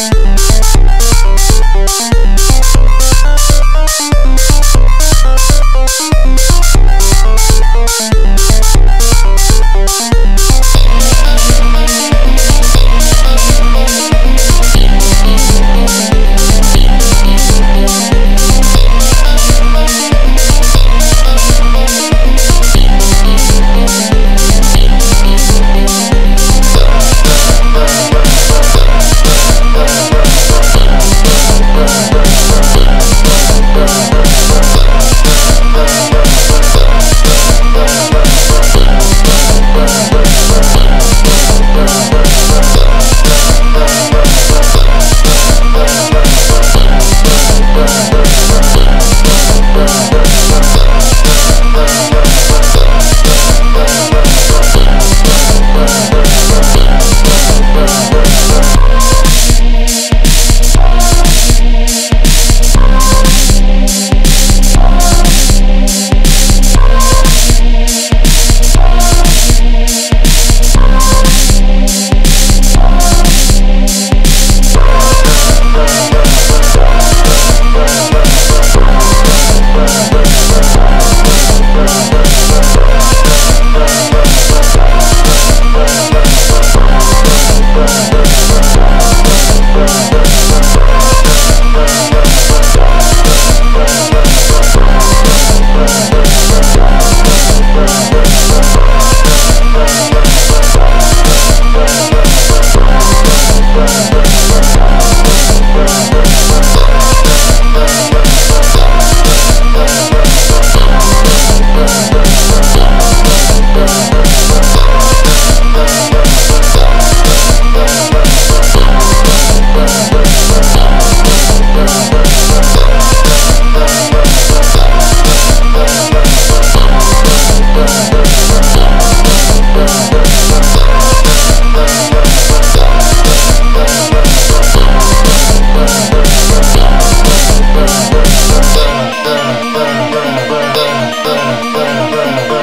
Peace.